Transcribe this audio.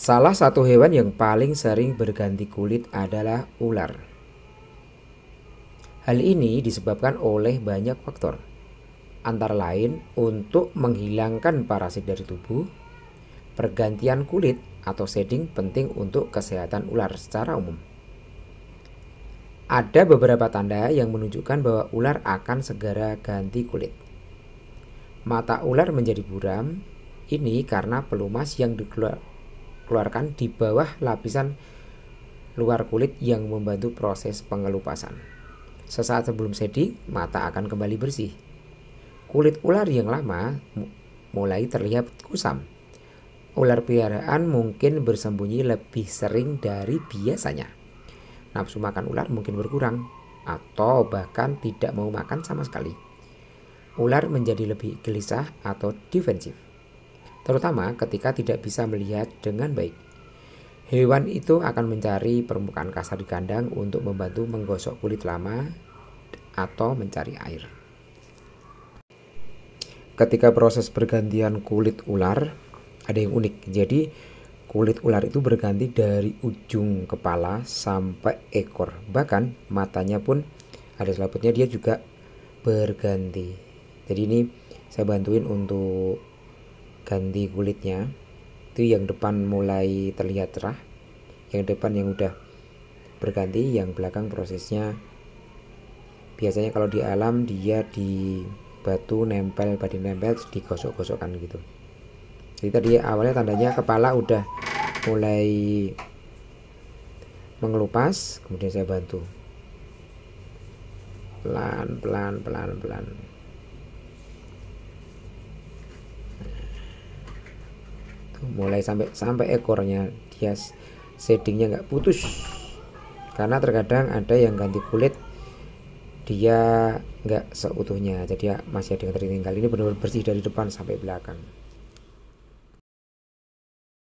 Salah satu hewan yang paling sering berganti kulit adalah ular. Hal ini disebabkan oleh banyak faktor, antara lain untuk menghilangkan parasit dari tubuh, pergantian kulit atau shedding penting untuk kesehatan ular secara umum. Ada beberapa tanda yang menunjukkan bahwa ular akan segera ganti kulit. Mata ular menjadi buram, ini karena pelumas yang dikeluarkan keluarkan di bawah lapisan luar kulit yang membantu proses pengelupasan. Sesaat sebelum shedding, mata akan kembali bersih. Kulit ular yang lama mulai terlihat kusam. Ular piaraan mungkin bersembunyi lebih sering dari biasanya. Nafsu makan ular mungkin berkurang atau bahkan tidak mau makan sama sekali. Ular menjadi lebih gelisah atau defensif terutama ketika tidak bisa melihat dengan baik. Hewan itu akan mencari permukaan kasar di kandang untuk membantu menggosok kulit lama atau mencari air. Ketika proses pergantian kulit ular, ada yang unik. Jadi, kulit ular itu berganti dari ujung kepala sampai ekor. Bahkan matanya pun ada selaputnya dia juga berganti. Jadi ini saya bantuin untuk ganti kulitnya. Itu yang depan mulai terlihat cerah yang depan yang udah berganti yang belakang prosesnya. Biasanya kalau di alam dia di batu nempel badi nempel digosok-gosokkan gitu. Jadi tadi awalnya tandanya kepala udah mulai mengelupas kemudian saya bantu. Pelan pelan pelan pelan mulai sampai sampai ekornya dia shadingnya nggak putus. Karena terkadang ada yang ganti kulit dia nggak seutuhnya. Jadi masih ada yang tertinggal. Ini benar-benar bersih dari depan sampai belakang